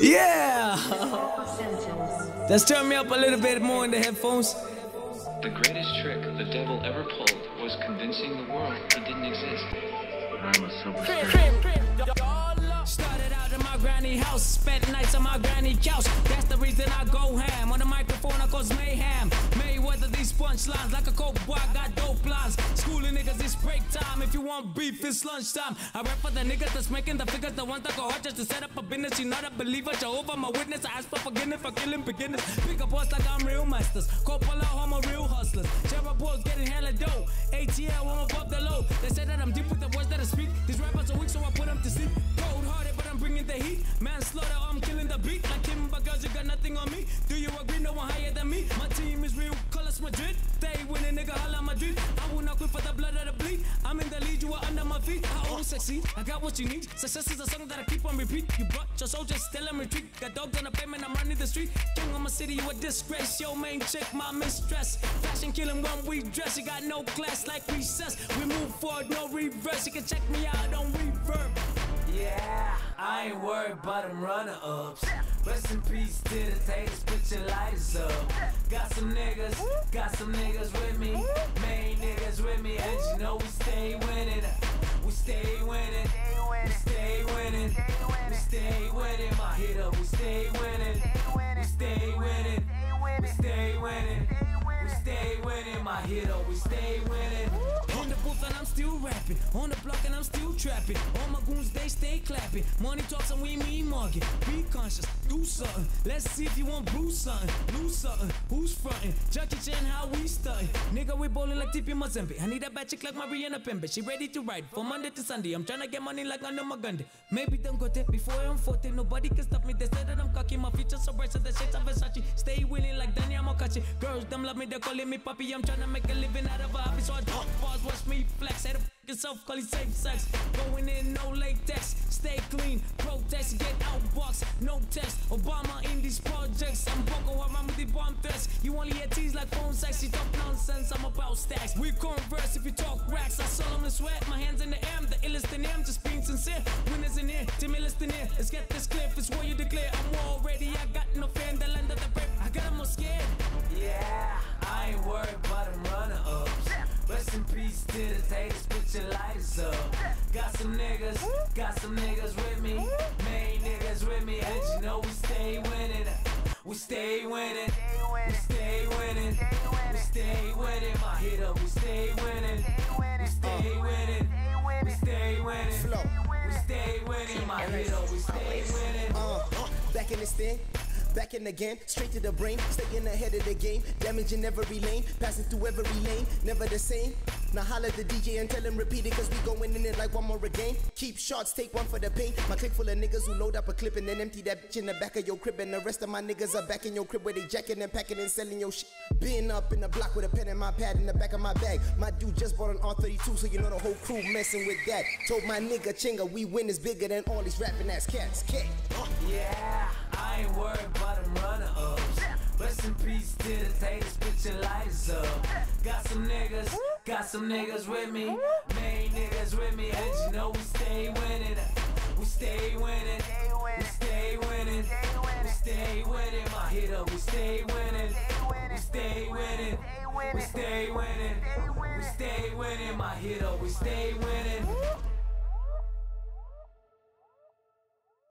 Yeah! Let's turn me up a little bit more in the headphones. The greatest trick the devil ever pulled was convincing the world he didn't exist. I'm a superstar. Started out in my granny house, spent nights on my granny couch. That's the reason I go ham. On the microphone, I cause mayhem. Mayweather these punchlines like a coke boy, I got dope time. If you want beef, it's lunchtime. I rap for the niggas that's making the figures, the ones that go hard just to set up a business. You're not a believer, Jehovah, my witness. I ask for forgiveness for killing beginners. Pick up boys like I'm real masters. Coppola, I'm a real hustlers. Jeroboam's getting hella dough. ATL, I'm above the low. They say that I'm deep with the words that I speak. These rappers are weak, so I put them to sleep. Cold hearted, but I'm bringing the heat. Manslaughter, I'm killing the beat. Like him, but girls, you got nothing on me. Do you agree? No one higher than me. My team is real, colors Madrid. Stay winning, nigga, holla Madrid. I got what you need. Success is a song that I keep on repeat. You brought your soldiers, still in retreat. Got dogs on the pavement, I'm running the street. King of my city, you a disgrace. Yo, main chick, my mistress. Fashion killing when we dress. You got no class like recess. We move forward, no reverse. You can check me out on reverb. Yeah, I ain't worried about them runner ups. Rest in peace to the haters, put your lighters up. Got some niggas, got some niggas with me. Main niggas with me, and you know we stay winning. My hit up, we stay winning, we stay winning, we stay winning, we stay winning. My hit up, we stay winning. The booth and I'm still rapping. On the block and I'm still trapping. All my goons they stay clapping. Money talks and we mean market. Be conscious, do something. Let's see if you want bruise something, lose something. Who's frontin'? Jackie Chan, how we stuntin'? Nigga, we bowling like TP Mazembe. I need a bad chick like Mariana Pembe. She ready to ride from Monday to Sunday. I'm tryna get money like I know my gun. Maybe don't go there before I'm 40. Nobody can stop me. They say that I'm cocky. My features so bright, so the of Versace. Stay willing like Daniel Mokachi. Girls, them love me. They're calling me papi. I'm tryna make a living out of yourself, call it safe sex. Going in, no latex. Stay clean, protest, get outbox, no text. Obama in these projects. I'm Boko Haram with the bomb threats. You only hear tease like phone sex. You talk nonsense, I'm about stacks. We converse if you talk racks. I solemnly sweat, my hands in the air. I'm the illest in him, just being sincere. Winners in here, Timmy in here. Let's get this. If it's what you declare, I'm already. I got no fear in the land of the brave. I got 'em all scared. Yeah, I ain't worried about them runner ups. Rest in peace to the put your lighters up. Got some niggas, got some niggas with me. Main niggas with me, and you know we stay winning. We stay winning, we stay winning, we stay winning. My hit up, we stay winning, we stay winning, we stay winning, we stay winning. My hit up, we stay winning. Uh, uh, back in this thing. Back in again, straight to the brain, staying ahead of the game, damaging every lane, passing through every lane, never the same. Now holla at the DJ and tell him repeat it, cause we going in it like one more again. Keep shots, take one for the pain. My clique full of niggas who load up a clip and then empty that bitch in the back of your crib. And the rest of my niggas are back in your crib where they jacking and packing and selling your shit. Being up in the block with a pen and my pad in the back of my bag. My dude just bought an R32, so you know the whole crew messing with that. Told my nigga Chinga, we win is bigger than all these rapping ass cats. K. Uh. Yeah, Ain't worried about them runner-ups. Rest in peace to the haters, put your lighters up. Got some niggas, got some niggas with me. Main niggas with me, and you know we stay winning. We stay winning. We stay winning. We stay winning. My hit up, we stay winning. We stay winning. We stay winning. We stay winning. My hit up, we stay winning.